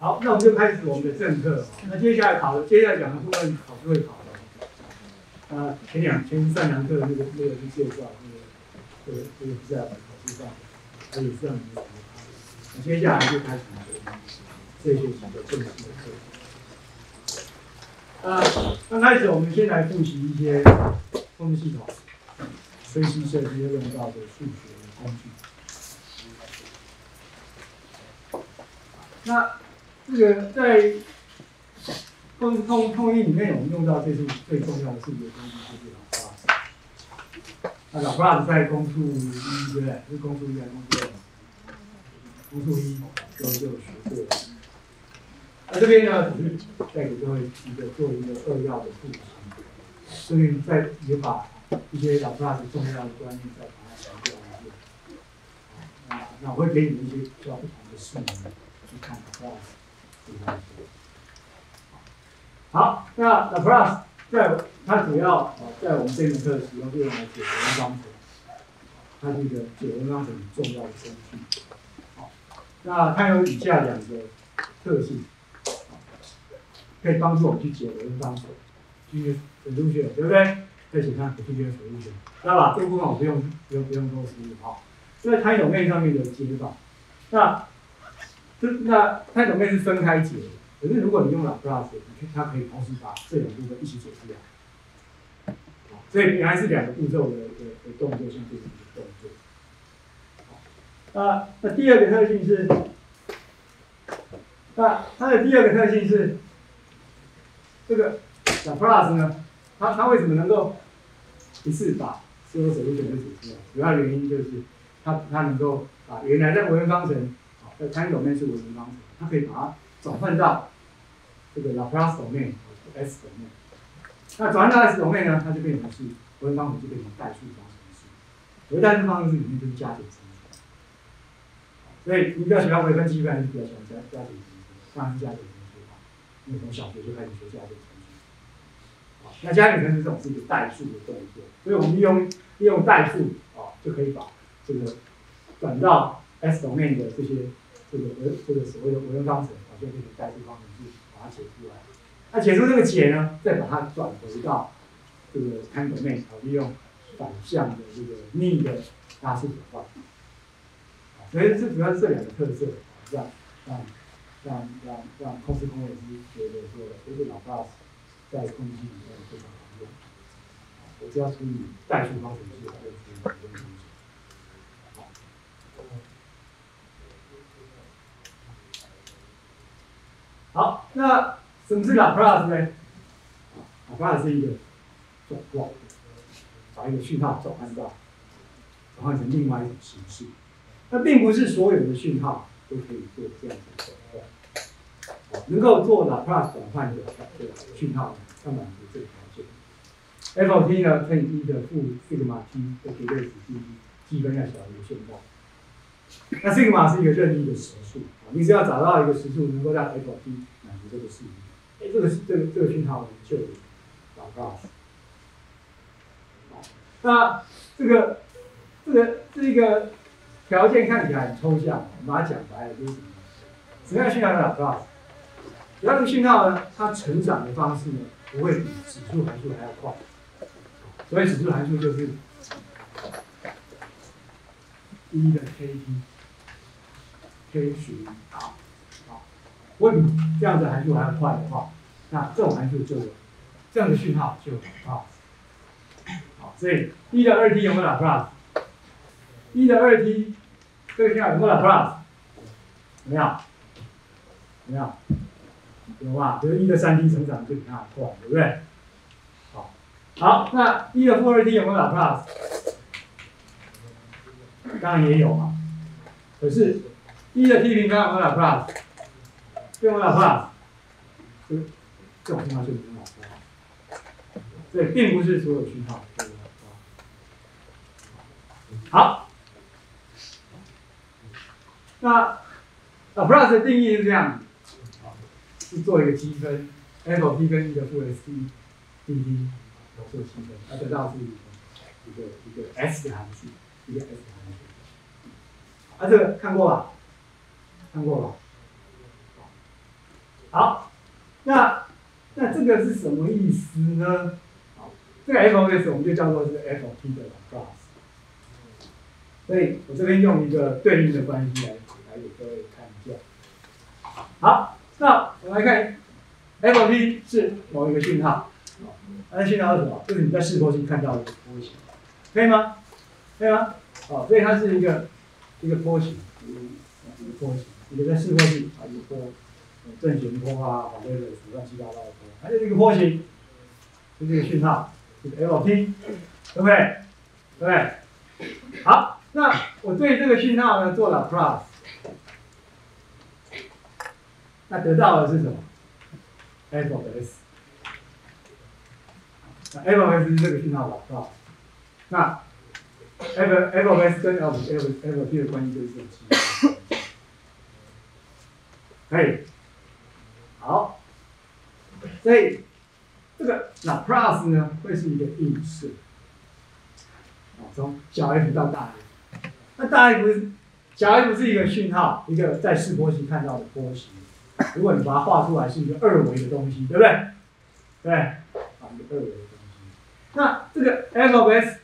好，那我们就开始我们的正课。那接下来考的，接下来讲的部分考试会考的。啊，前两前三堂课那个那个是介绍那个这个这个是在考试上，还有这样的考那接下来就开始我们这学期的正式的课。啊，刚开始我们先来复习一些控制系统分析设计要用到的数学工具。那这个在通通通义里面，我们用到这是最重要的数学工具，就是老 plus。那老 plus 在公数一对不对？是公数一还是公数二？公数一都就学过。那这边呢，只是再给各位一个做一个扼要的复习，顺便再也把一些老 plus 重要的观念再把它强调一遍。那那我会给你们一些比较不同的数据。去看 plus 好，那 the plus 在它主要在我们这门课使用就用来解文方程，它是一个解文方很重要的工具。好，那它有以下两个特性，可以帮助我们去解文方程，去很入学，对不对？可以请看 p r o c e d 知道吧？这部分我不用不用不用多说了哈，因为它有面上面的解法，那。这那它总面是分开解的，可是如果你用了 plus，你看它可以同时把这两部分一起解出来。所以原来是两个步骤的的的动作，像这种动作。啊，那第二个特性是，那它的第二个特性是，这个小 plus 呢，它它为什么能够一次把所有手都全部解出来？主要原因就是它它能够把原来的微分方程。在 time domain 是微分方程，它可以把它转换到这个 Laplace domain 和 S domain。那转换到 S domain 呢，它就变成是微分方程就变成代数方程式。而代数方程式里面就是加减乘除。所以你比较喜欢微分积分还是比较喜欢加加减乘除？当然是加减乘除啊，因为从小学就开始学加减乘除。好，那加减乘除这种是一个代数的动作，所以我们利用利用代数啊，就可以把这个转到 S domain 的这些。这个呃，这个所谓的微分方程，啊，就可以代数方程去把它解出来。那解出这个解呢，再把它转回到这个 time domain，啊，利用反向的这个逆的拉式转换。所以这主要是这两个特色，让让让让让控制空位师觉得说，这个老 plus 在空气里面非常好用。我只要处理代数方程式，就可以用。好，那什么是 Laplace 呢？Laplace 是一个转换，把一个讯号转换到转换成另外一种形式。那并不是所有的讯号都可以做这样的转换。能够做 Laplace 转换的的讯号，要满足这个条件。f t 呢乘以一的负 sigma t 的绝对值 d 积分要小于现在。那 sigma 是一个任意的实数。你只要找到一个实数能够让 f t 满足这个式，哎，这个这个这个讯号就找到。那这个这个这个条件看起来很抽象，我把它讲白了就是什么？什么样讯号找到？只要这个讯号呢，它成长的方式呢，不会比指数函数还要快。所以指数函数就是一的 k t。K 属于好，好，问你这样的函数还要快的话，那这种函数就有这样的讯号就有啊。好，所以一的二 t 有没有 plus？一的二 t 这个信号有没有 plus？有没有？有没有？有吧？比如一的三 t 成长就比它快，对不对？好，好，那一的负二 t 有没有 plus？当然也有嘛，可是。一的 t 平方有没有 plus？有没有 plus？这这种信号就没有 plus。对，并不是所有信号都有。好，那 plus 的定义是这样，是做一个积分，f t 跟一的负 s t d t 做积分，而得到是一个，一个 s 的函数。啊，这个看过吧？看过吧，好，那那这个是什么意思呢？好，这个 f of s 我们就叫做是 f of t 的 Laplace。所以我这边用一个对应的关系来来给各位看一下。好，那我们来看 f of t 是某一个讯号，那讯号是什么？就是你在视波性看到的波形，可以吗？对啊？哦，所以它是一个一个波形，一个波形，一个在视波性啊，一个波。正弦波啊，反对的乱七八糟的波，它就是一个波形，就是一个讯号，就是 L P，对不对？对？好，那我对这个讯号呢做了 plus，那得到的是什么？F of S，那 F of S 是这个讯号吧，是吧那 F F of S 跟 F F F P 的关系就是这样，可以。好，所以这个 Laplace 呢会是一个映射，啊，从小 f 到大 F，那大 F 是小 f 是一个讯号，一个在示波形看到的波形。如果你把它画出来是一个二维的东西，对不对？对，啊，一个二维的东西。那这个 f of s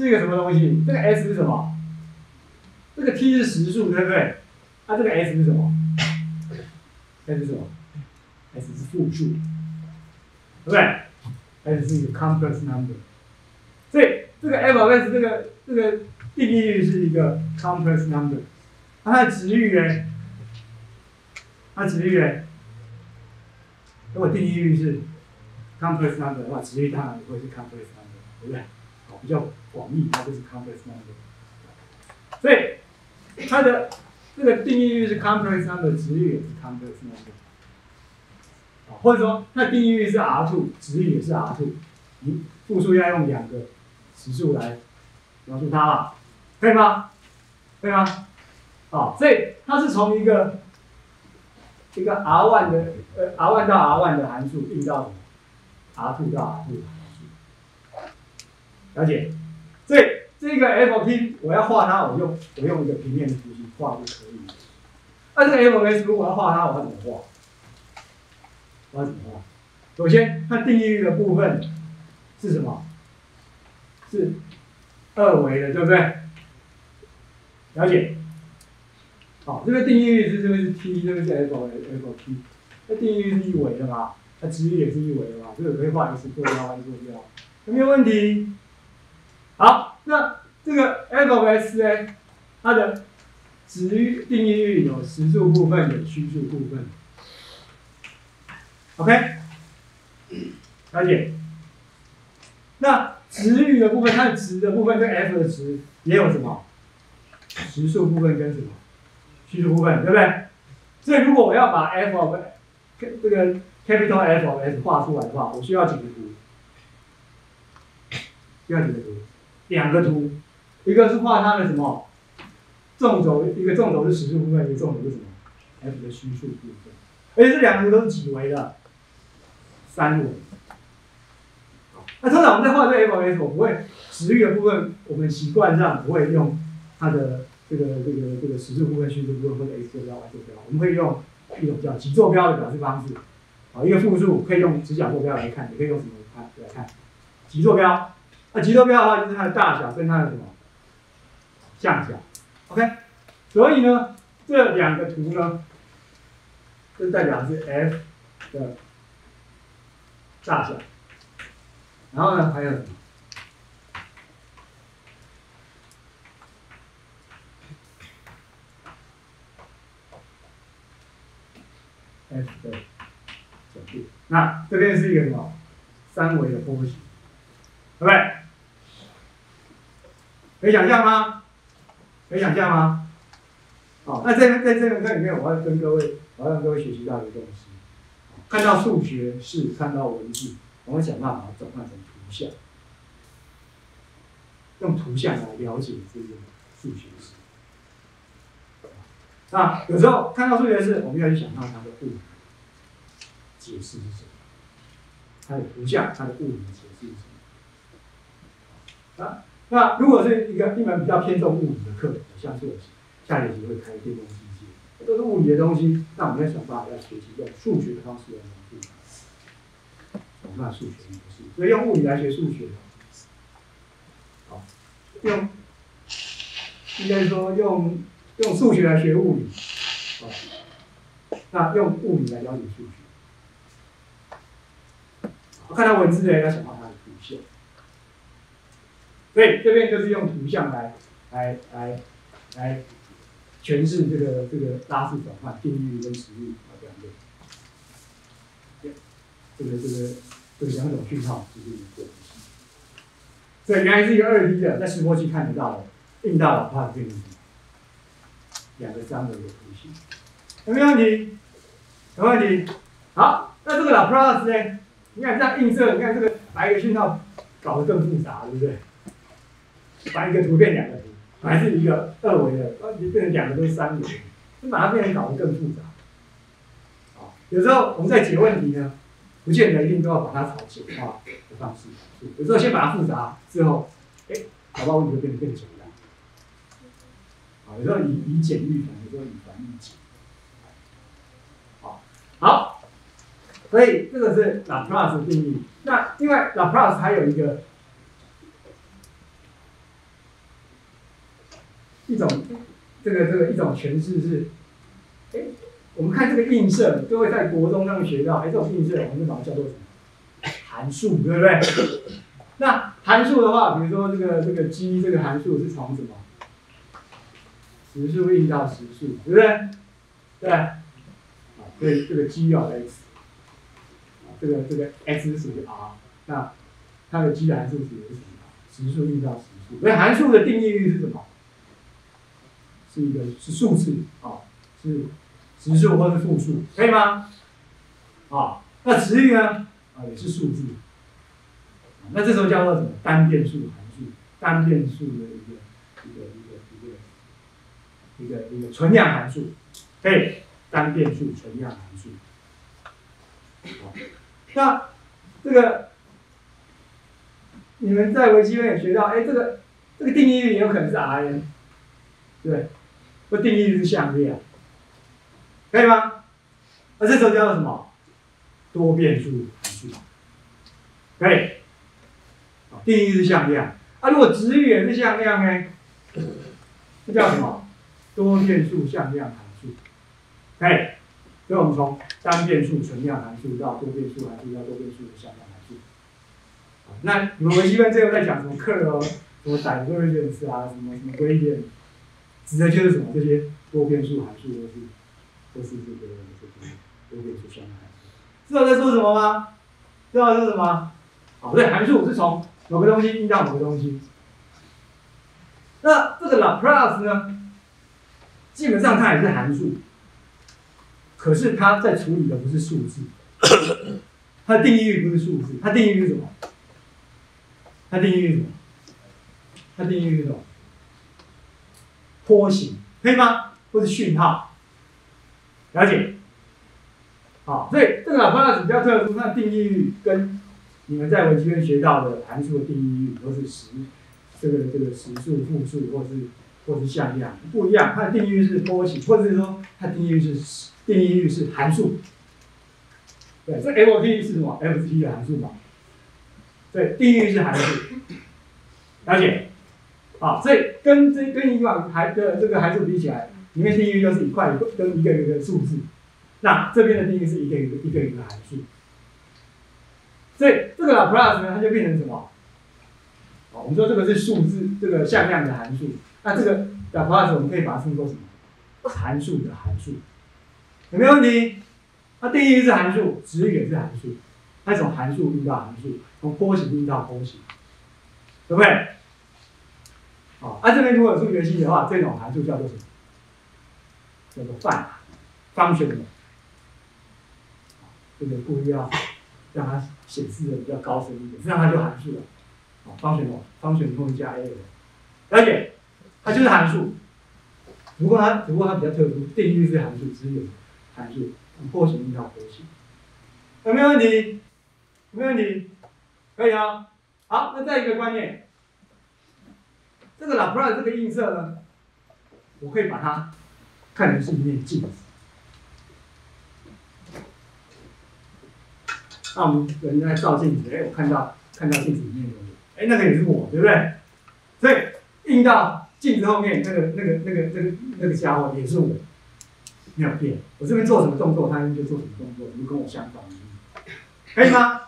是一个什么东西？这个 s 是什么？这个 t 是实数，对不对？那这个 s 是什么？S 是什么？S 是复数，对不对？S 是一个 complex number，所以这个 f of s 这个这个定义域是一个 complex number，那它的值域呢？它值域呢？如果定义域是 complex number 的话，值域当然会是 complex number，对不对？比较广义，它就是 complex number。所以它的这个定义域是 complex number，值域也是 complex number，啊，或者说它的定义域是 R2，值域也是 R2，你复数要用两个实数来描述它了，可以吗？可以吗？啊，所以它是从一个一个 R1 的呃 R1 到 R1 的函数定到 R2 到 R2 的函数，了解？所以这个 f p 我要画它，我用我用一个平面图形画就可以了。那这个 f s 如果要画它，我要怎么画？我要怎么画？首先，它定义域的部分是什么？是二维的，对不对？了解。好，这个定义域是这个是 t，这个是 F L F T，。那定义域是一维的嘛？它值域也是一维的嘛？这个可以画 x 坐标，y 坐标，有没有问题？好，那这个 f of s 呢？它的值域定义域有实数部分，有虚数部分。OK，了解。那值域的部分，它的值的部分跟 f 的值也有什么？实数部分跟什么？虚数部分，对不对？所以如果我要把 f of 这个 capital F of s 画出来的话，我需要几个图？需要几个图？两个图，一个是画它的什么？纵轴一个纵轴是实数部分，一个纵轴是什么？f 的虚数部分。而且这两个都是几维的？三维。那通常我们在画这个 f of s，不会实率的部分，我们习惯上不会用它的这个这个这个实数部分、虚数部分或者 x 坐标、y 坐标，我们会用一种叫极坐标的表示方式。啊，一个复数可以用直角坐标来看，也可以用什么看来看？极坐标。那极坐标的话，就是它的大小跟它的什么向小。OK，所以呢，这两个图呢，就代表是 f 的大小，然后呢，还有什么？f 的角度。那这边是一个什么？三维的波形，对不对？可以想象吗？可以想象吗？好，那在在这门课里面，我要跟各位，我要让各位学习到一个东西。看到数学是看到文字，我们想办法转换成图像，用图像来了解这个数学式。那有时候看到数学式，我们要去想到它的物理解释是什么，它的图像，它的物理解释是什么？啊？那如果是一个一门比较偏重物理的课，像是我下学期会开电动机械，都是物理的东西，那我们要想办法要学习用数学的方式来描述它。我们看数学模式，所以用物理来学数学，好，用应该说用用数学来学物理，好，那用物理来了解数学。我看到文字的人要想到它的图像，所以这边就是用图像来来来来。诠释这个这个拉式转换定律跟实力啊这两个，这个这个这个两种讯号就是一个。所以原来是一个二 D 的，在示波器看得到的，印到了它的变成两个三维的图形，有没有问题？有问题？好，那这个老 plus 呢？你看这样映射，你看这个白的讯号搞得更复杂，对不对？把一个图变两个图。还是一个二维的，呃，你变成两个都是三维，就把它变成搞得更复杂。啊，有时候我们在解问题呢，不见得一定都要把它朝简化的方式，有时候先把它复杂之后，哎，搞到问题就变得更简单。啊，有时候以以简易繁，有时候以繁易简。好，好，所以这个是 Laplace 定义。那另外 Laplace 还有一个。一种这个这个一种诠释是，哎，我们看这个映射，各位在国中上学到，哎，这种映射我们就把它叫做什么？函数，对不对？那函数的话，比如说这个这个 g 这个函数是从什么？实数映到实数，对不对？对，啊，所以这个 g 要 x，这个这个 x 是属于 r，那它的 g 函数值是什么？实数映到实数，所以函数的定义域是什么？是一个是数字啊，是实数或是复数，可以吗？啊，那值域呢？啊，也是数字。那这时候叫做什么？单变数函数，单变数的一个一个一个一个一个一个存量函数，可以单变数存量函数。那这个你们在微积分也学到，哎，这个这个定义域有可能是 Rn，对。不定义是向量，可以吗？那这时候叫做什么？多变数函数，可以。定义是向量。啊，如果值域也是向量呢？这叫什么？多变数向量函数，可以。所以我们从单变数存量函数到多变数函数到多变数的向量函数。那你们微积分最后在讲什么克哦？什么 divergence 啊？什么什么 gradient？指的就是什么？这些多变数函数都是都是这个这个多变数相关函数。知道在说什么吗？知道是什么？好，对，函数是从某个东西印到某个东西。那这个 Laplace 呢？基本上它也是函数，可是它在处理的不是数字，它的定义域不是数字，它定义域是什么？它定义域是什么？它定义域是什么？波形可以吗？或者讯号，了解？好，所以这个老 plus 比较特殊，它的定义域跟你们在微积分学到的函数的定义域都是实，这个这个实数、复数或是或是向量不一样，它的定义域是波形，或者是说它定义域是定义域是函数。对，这 f t 是什么？f t 的函数嘛？对，定义域是函数，了解？啊，所以跟这跟以往函的这个函数比起来，里面定义就是一块跟一个一个数字，那这边的定义是一个一个一个一个函数，所以这个啊 plus 呢，它就变成什么？好，我们说这个是数字，这个向量的函数，那这个啊 plus，我们可以把它称作什么？函数的函数，有没有问题？它定义是函数，值域也是函数，它从函数运到函数，从波形运到波形，对不对？啊，啊这边如果有数学系的话，这种函数叫做什么？叫做范方选的。这个故意要让它显示的比较高深一点，这样它就函数了。方选的方选后面加 a 了解？它就是函数。不过它，不过它比较特殊，定义是函数，只有函数，波形一条波形。有没有问题？没问题？可以啊。好，那再一个观念。这个 Laplace 这个映射呢，我可以把它看成是一面镜子。那我们人在照镜子，哎，我看到看到镜子里面有我，哎，那个也是我，对不对？所以映到镜子后面那个那个那个那个那个家伙也是我，没有变。我这边做什么动作，他那边就做什么动作，就跟我相反，可以吗？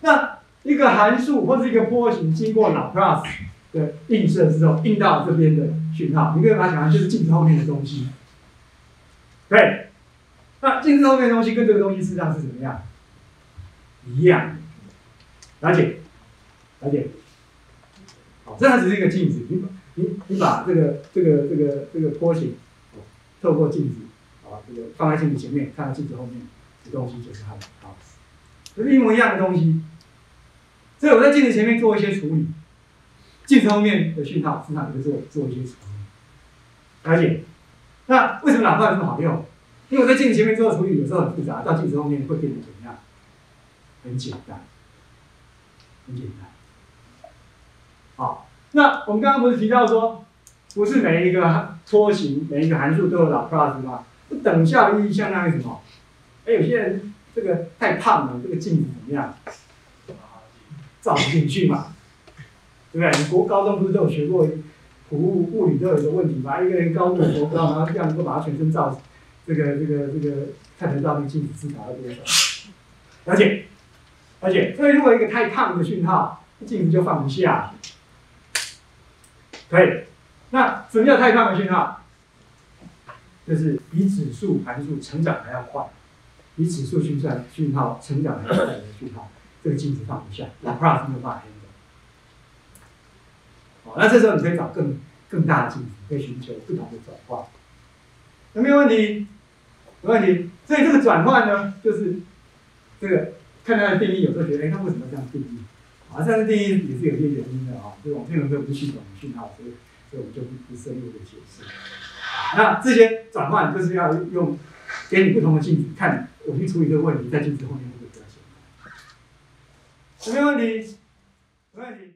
那一个函数或是一个波形经过 Laplace 的映射之后，映到这边的讯号，你可以把它想象就是镜子后面的东西。对，那镜子后面的东西跟这个东西实际上是怎么样？一样，了解，了解。好，这样只是一个镜子，你把你你把这个这个这个这个波形，透过镜子，啊，这个放在镜子前面，看到镜子后面的东西就是它的 house，是一模一样的东西。所以我在镜子前面做一些处理，镜子后面的讯号，实际上也做做一些处理，了解。那为什么喇叭这么好用？因为在镜子前面做处理有时候很复杂，到镜子后面会变得怎么样？很简单，很简单。好，那我们刚刚不是提到说，不是每一个波形、每一个函数都有 Laplace 吗？不等效意义相当于什么？哎，有些人这个太胖了，这个镜子怎么样？照不进去嘛？对不对？你国高中不是都有学过普物物理都有一个问题嘛？一个人高度多高，然后这样能够把它全身照，这个这个这个看得到那个镜子是达到多少？了解？而且，所以如果一个太胖的讯号，镜子就放不下。可以，那什么叫太胖的讯号？就是比指数函数成长还要快，比指数运算讯号成长还要快的讯号，这个镜子放不下，Laplace 没有办法那这时候你可以找更更大的镜子，可以寻求不同的转换。有没有问题？没问题。所以这个转换呢，就是这个。看它的定义，有时候觉得，哎，它为什么这样定义？啊，这样的定义也是有些原因的啊。就是我们内容都不系统的讯号，所以所以我们就不不深入的解释。那这些转换就是要用给你不同的镜子看，我去处理这个问题，在镜子后面会不会比较简单？有没有问题？没问题。